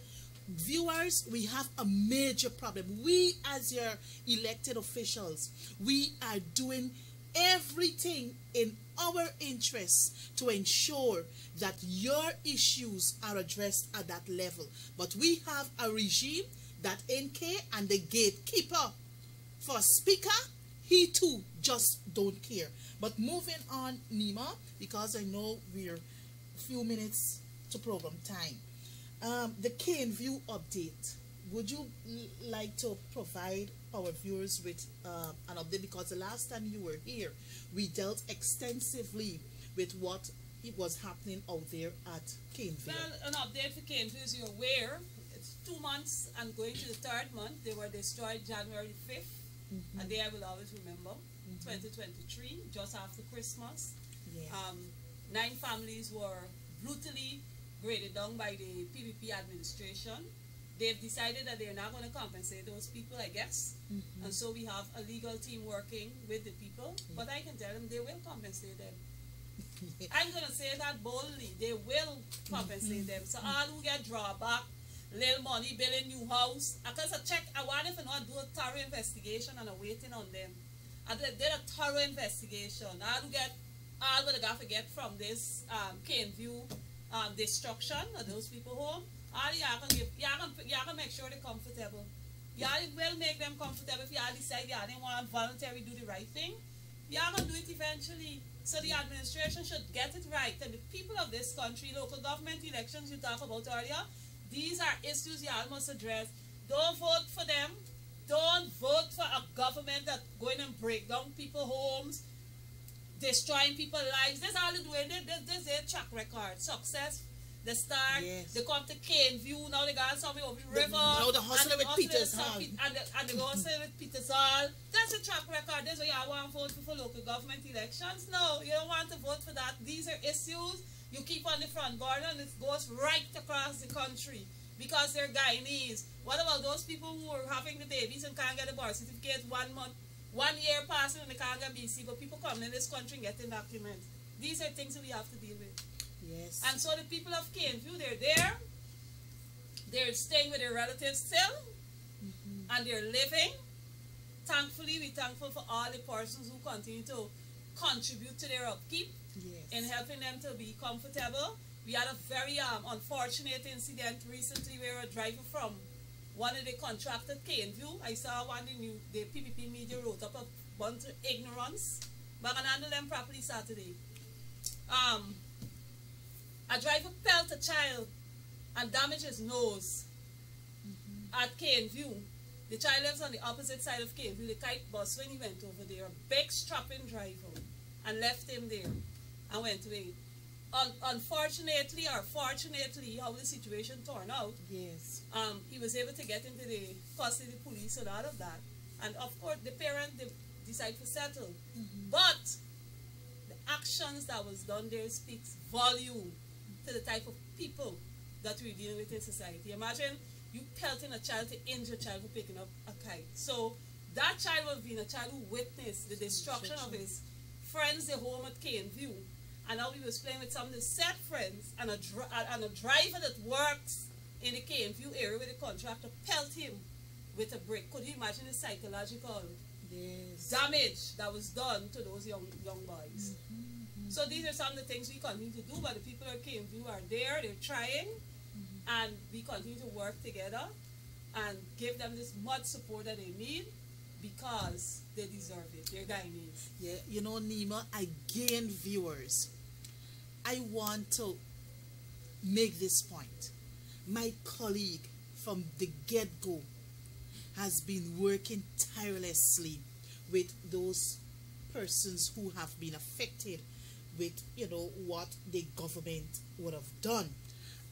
viewers, we have a major problem. We as your elected officials, we are doing everything in our interest to ensure that your issues are addressed at that level. But we have a regime that NK and the gatekeeper for speaker, he too just don't care. But moving on, Nima, because I know we're few minutes to program time. Um, the Cane View update. Would you like to provide our viewers with uh, an update? Because the last time you were here, we dealt extensively with what it was happening out there at Cane View. Well, an update for Cane View, as you're aware, it's two months and going to the third month. They were destroyed January 5th, a day I will always remember, 2023, just after Christmas. yeah. Um, nine families were brutally graded down by the PPP administration. They've decided that they're not going to compensate those people, I guess. Mm-hmm. And so we have a legal team working with the people. But I can tell them they will compensate them. [LAUGHS] I'm going to say that boldly. They will compensate mm-hmm. them. So all who get drawback, little money building new house. Cause I check I want if I not do a thorough investigation and I'm waiting on them. I did, did a thorough investigation. I do get all what I got to get from this um Cane View um destruction of those people home. All y'all can give y'all can y'all can make sure they're comfortable. Y'all will make them comfortable if y'all decide y'all didn't want to voluntarily do the right thing. Y'all gonna do it eventually. So the administration should get it right. And the people of this country, local government elections you talk about earlier, these are issues you all must address. Don't vote for them. Don't vote for a government that's going and break down people's homes, destroying people's lives. That's all they're doing. This is their track record. Success. They start, Yes. they come to Cane View, now they got something over the river. now the hustling and with hustling Peter's Hall. And the, and they go hustling with Peter's Hall. That's a track record. That's why you want to vote for, for local government elections. No, you don't want to vote for that. These are issues you keep on the front burner and it goes right across the country because they're Guyanese. What about those people who are having the babies and can't get a birth certificate one month, one year passing in the can't BC, but people coming in this country and getting documents. These are things that we have to deal with. Yes. And so the people of Caneview, they're there. They're staying with their relatives still. And they're living. Thankfully, we're thankful for all the persons who continue to contribute to their upkeep yes. in helping them to be comfortable. We had a very um, unfortunate incident recently where a driver from one of the contracted Caneview, I saw one in new, the PPP media wrote up a bunch of ignorance, but I can handle them properly Saturday. Um, a driver pelt a child and damaged his nose at Caneview. The child lives on the opposite side of Caneview. The kite bus when he went over there, a big strapping driver, and left him there and went away. Un- unfortunately or fortunately, how the situation turned out, yes. um, he was able to get into the custody of the police and all of that. And of course, the parent de- decided to settle. But the actions that was done there speaks volume to the type of people that we're dealing with in society. Imagine you pelting a child to injure a child for picking up a kite. So that child was being a child who witnessed the destruction of his friends, their home at Cane View. And now he was playing with some of the set friends and a, dri- and a driver that works in the View area with a contractor pelt him with a brick. Could you imagine the psychological Yes. damage that was done to those young young boys? Mm-hmm. So these are some of the things we continue to do, but the people at View are there, they're trying, mm-hmm. and we continue to work together and give them this much support that they need because they deserve it. They're Guyanese. Yeah, you know, Nima, I again, viewers, I want to make this point. My colleague from the get go has been working tirelessly with those persons who have been affected with, you know, what the government would have done.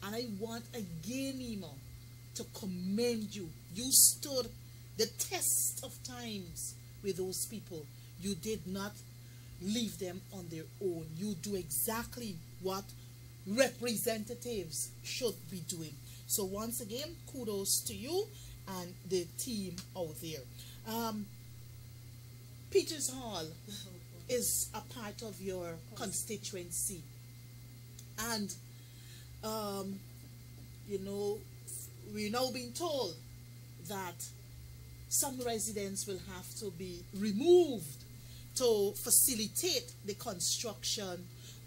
And I want again, Nima, to commend you. You stood the test of times with those people. You did not leave them on their own. You do exactly what representatives should be doing. So once again, kudos to you and the team out there. Um, Peters Hall is a part of your constituency, and um, you know we're now being told that some residents will have to be removed to facilitate the construction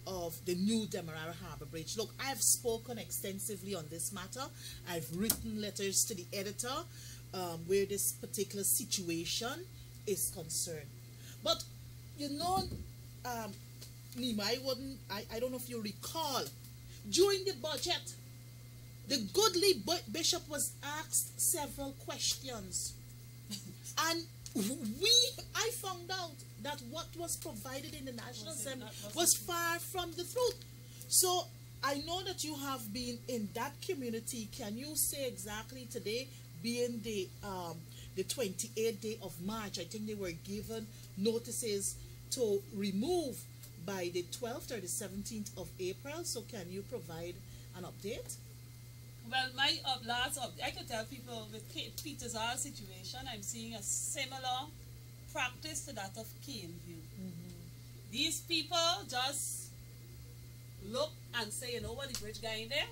of the new Demerara Harbour Bridge. Look, I've spoken extensively on this matter. I've written letters to the editor um, where this particular situation is concerned. But, you know, um, Nima, I wouldn't, I, I don't know if you recall, during the budget, the goodly bishop was asked several questions. [LAUGHS] and we, I found out that what was provided in the National Assembly was far from the truth. So I know that you have been in that community. Can you say exactly today, being the um, the 28th day of March, I think they were given notices to remove by the 12th or the 17th of April. So can you provide an update? Well, my up last up, I could tell people with Pe- Peter's situation, I'm seeing a similar practice to that of Cane View. Mm-hmm. These people just look and say, you know what, the bridge guy in there,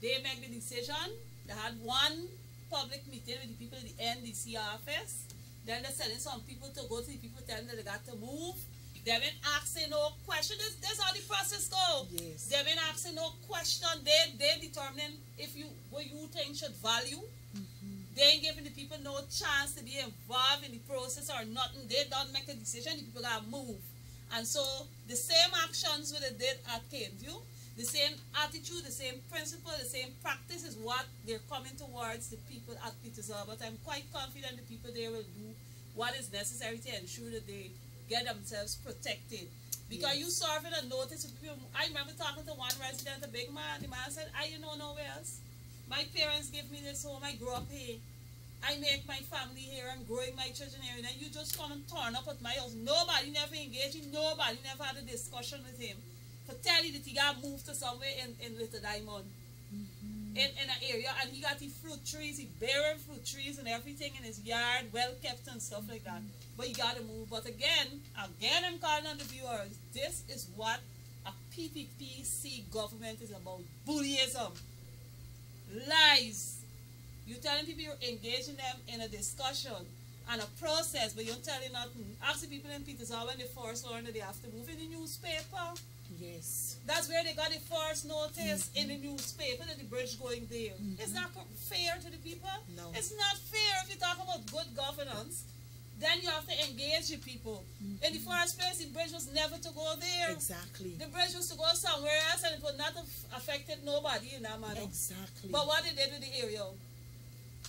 they make the decision, They had one public meeting with the people at the NDC office. Then they're telling some people to go to the people telling them they got to move. They've been asking no question. This, this how the process go. Yes. They've been asking no question. They they determining if you what you think should value. They ain't giving the people no chance to be involved in the process or nothing. They don't make a decision. The people gotta move. And so the same actions what they did at Caneview, the same attitude, the same principle, the same practice is what they're coming towards the people at Peter's Hall. But I'm quite confident the people there will do what is necessary to ensure that they get themselves protected. Because Yes. you serving a notice people. I remember talking to one resident, a big man. The man said, I you know nowhere else. My parents gave me this home. I grew up here. I make my family here. I'm growing my children here. And then you just come and turn up at my house. Nobody never engaged him. Nobody never had a discussion with him. For tell you that he got moved to somewhere in, in Little Diamond. Mm-hmm. In, in an area. And he got the fruit trees. He bearing fruit trees and everything in his yard. Well kept and stuff like that. Mm-hmm. But you got to move. But again, again, I'm calling on the viewers. This is what a PPPC government is about. Bullyism lies. You're telling people you're engaging them in a discussion and a process, but you're telling nothing. Ask the people in Peter's Hall when they first learned that they have to move in the newspaper. Yes. That's where they got the first notice in the newspaper that the bridge going there. It's mm-hmm. not fair to the people. No. It's not fair if you talk about good governance. Then you have to engage mm-hmm. the people. In the first place, the bridge was never to go there. Exactly. The bridge was to go somewhere else and it would not have affected nobody in that manner. Exactly. But what did they do with the area,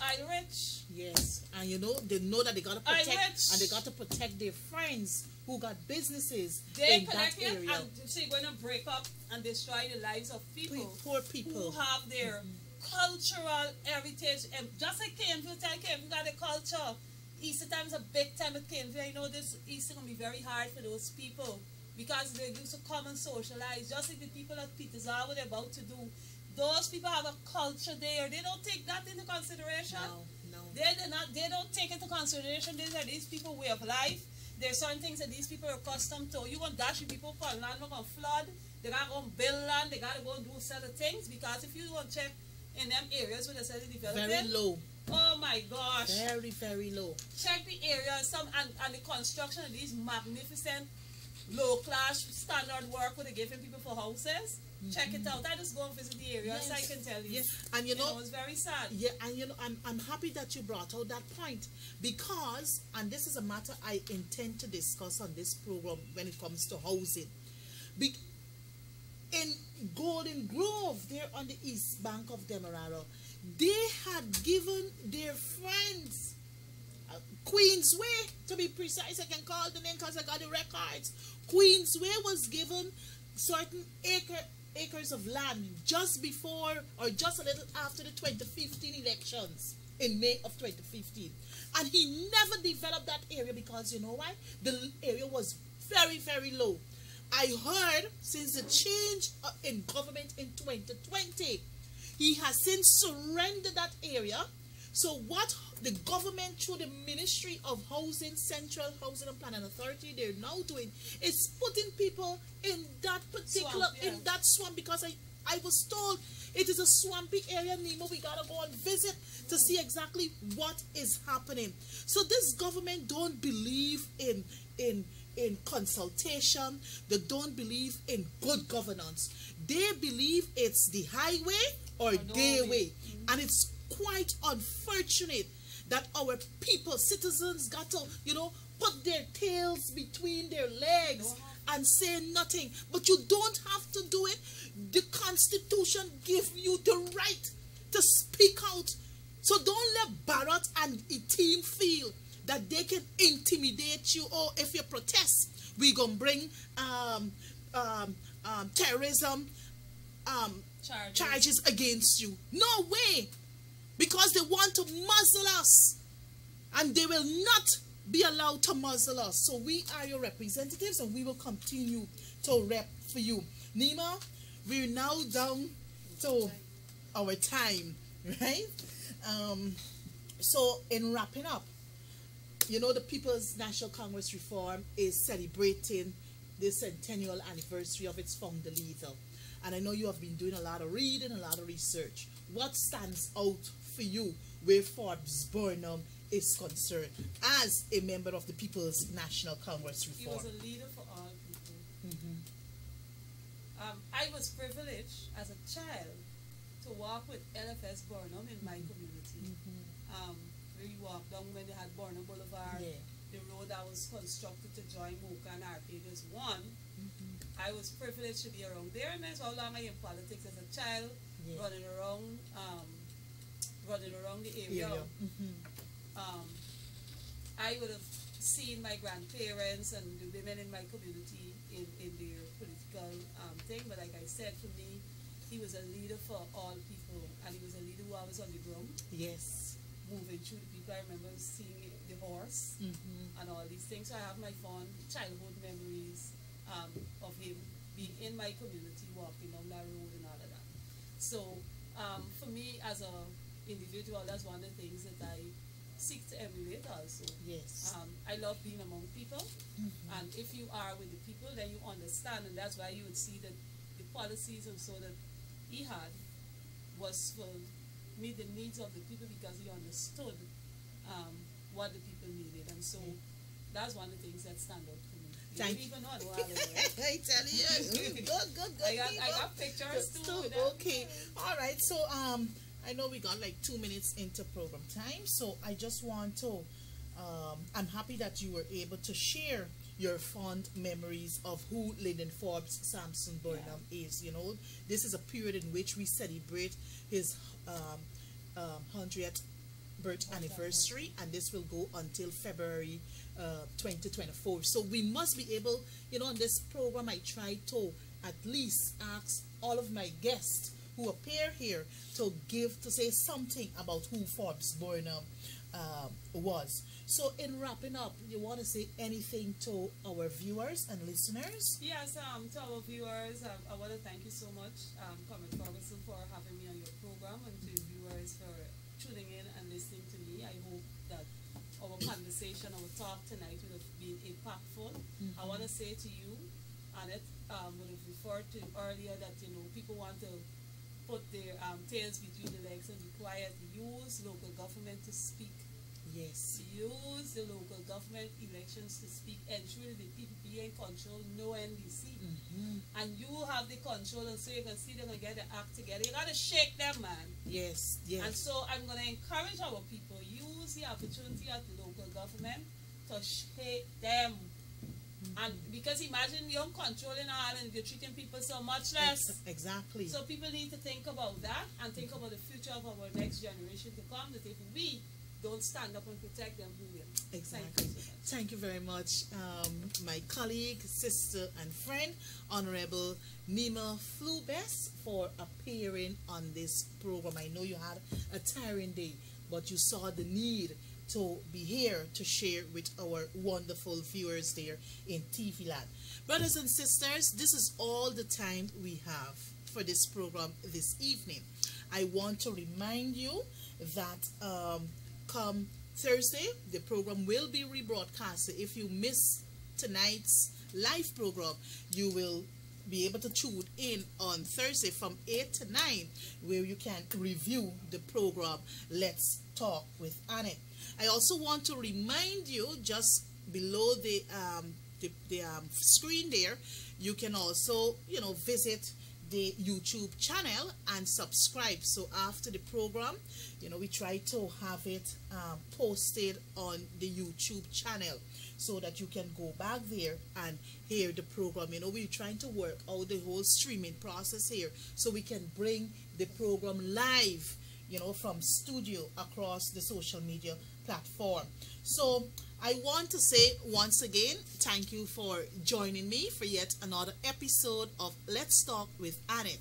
I rich. Yes, and you know they know that they gotta protect, rich. and they got to protect their friends who got businesses They in that area. and going to break up and destroy the lives of people Poor people who have their mm-hmm. cultural heritage. And just like Cane View, tell Cane View got a culture. Easter time is a big time at Cane View. I know this Easter going to be very hard for those people because they're used to come and socialize. Just like the people at Peters are what they're about to do. Those people have a culture there. They don't take that into consideration. No, no. They do not. They don't take into consideration these are these people way of life. There's certain things that these people are accustomed to. You want to dash people for land, not gonna flood. They gotta go build land. They gotta go and do certain things because if you want to check in them areas where they started developing, Very low. Oh my gosh, Very, very low. check the area and some and, and the construction of these magnificent low class standard work where they're giving people for houses. Check it mm-hmm. out. I just go and visit the area so I can tell you. Yes, and you know, it's very sad. Yeah, and you know, I'm, I'm happy that you brought out that point because, and this is a matter I intend to discuss on this program when it comes to housing. Be- in Golden Grove, there on the east bank of Demerara, they had given their friends uh, Queens Way, to be precise, I can call the name because I got the records. Queens Way was given certain acre acres of land just before or just a little after the 2015 elections in May of 2015. And he never developed that area because you know why? The area was very, very low. I heard since the change uh, in government in 2020, he has since surrendered that area. So what the government through the Ministry of Housing, Central Housing and Planning Authority, they're now doing is putting people in that particular Swamp, yeah. in that swamp because I I was told it is a swampy area, Nima. We gotta go and visit to see exactly what is happening. So this government don't believe in in in consultation. They don't believe in good governance. They believe it's the highway or no their way. way, mm-hmm. and it's quite unfortunate that our people, citizens, got to you know put their tails between their legs and say nothing. But you don't have to do it. The Constitution give you the right to speak out. So don't let Bharrat and team feel that they can intimidate you or if you protest, we're gonna bring um, um, um, terrorism um, Charges. charges against you. No way. Because they want to muzzle us. And they will not be allowed to muzzle us. So we are your representatives and we will continue to rep for you. Nima, we're now down to our time, [LAUGHS] right? Um, so in wrapping up, you know the People's National Congress reform is celebrating the centennial anniversary of its founder, Lethal. And I know you have been doing a lot of reading, a lot of research. what stands out for you where Forbes Burnham is concerned as a member of the People's National Congress Reform? He was a leader for all people. Mhm. Um, I was privileged as a child to walk with LFS Burnham in my community. Um, we walked down when they had Burnham Boulevard, Yeah. the road that was constructed to join Mocha and Arcadius one. I was privileged to be around there, and that's how long I in politics as a child, Yeah. running around, um, running around the area. Area. Mhm. Um, I would have seen my grandparents and the women in my community in, in their political um, thing, but like I said, for me, he was a leader for all people, and he was a leader who always on the ground, Yes. Moving through the people. I remember seeing the horse Mhm. and all these things. So I have my fond childhood memories um, of him being in my community, walking down that road and all of that. So um, for me as a individual, that's one of the things that I seek to emulate also. Yes. Um, I love being among people, and if you are with the people, then you understand, and that's why you would see that the policies and so that he had was for meet the needs of the people because he understood um, what the people needed, and so that's one of the things that stand out to me. You Thank didn't even know [LAUGHS] it a while ago. I tell you, [LAUGHS] good, good, good. I got, I got pictures too. Them. okay, all right. So, um, I know we got like two minutes into program time, so I just want to. Um, I'm happy that you were able to share your fond memories of who Lyndon Forbes Sampson Burnham is. You know, this is a period in which we celebrate his um, um, 100th birth anniversary, and this will go until February uh, 2024. So we must be able, you know, on this program, I try to at least ask all of my guests who appear here to give, to say something about who Forbes Burnham um, was. So, in wrapping up, you want to say anything to our viewers and listeners? Yes, um, to our viewers, I, I want to thank you so much, um, Comet Ferguson, for having me on your program, and to viewers for tuning in and listening to me. I hope that our conversation, our talk tonight would have been impactful. I want to say to you, and it um, would have referred to earlier that you know people want to put their um, tails between the legs and require quiet. Use local government to speak Yes. use the local government elections to speak, ensure the people be in control, no NDC. Mhm. And you have the control, and so you can see them and get the act together. You gotta shake them, man. Yes. yes. And so I'm gonna encourage our people use the opportunity at the local government to shake them. And because imagine you're controlling all and you're treating people so much less. Exactly. So people need to think about that and think about the future of our next generation to come. That if we don't stand up and protect them, who will? Exactly. Thank you so. Thank you very much, um, my colleague, sister, and friend, Honorable Nima Flue-Bess, for appearing on this program. I know you had a tiring day, but you saw the need to be here to share with our wonderful viewers there in TV Land. Brothers and sisters, this is all the time we have for this program this evening. I want to remind you that um, come Thursday, the program will be rebroadcasted. If you miss tonight's live program, you will be able to tune in on Thursday from 8 to 9, where you can review the program Let's Talk with Annette. I also want to remind you just below the um, the, the um, screen there, you can also you know visit the YouTube channel and subscribe. So after the program, you know, we try to have it um, posted on the YouTube channel so that you can go back there and hear the program. You know, we're trying to work out the whole streaming process here so we can bring the program live, you know, from studio across the social media platform. So I want to say once again, thank you for joining me for yet another episode of Let's Talk with Annette.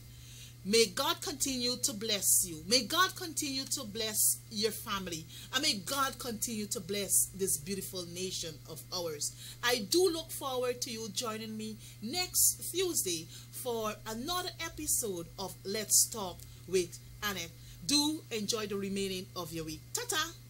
May God continue to bless you. May God continue to bless your family. And may God continue to bless this beautiful nation of ours. I do look forward to you joining me next Tuesday for another episode of Let's Talk with Annette. Do enjoy the remaining of your week. Ta ta!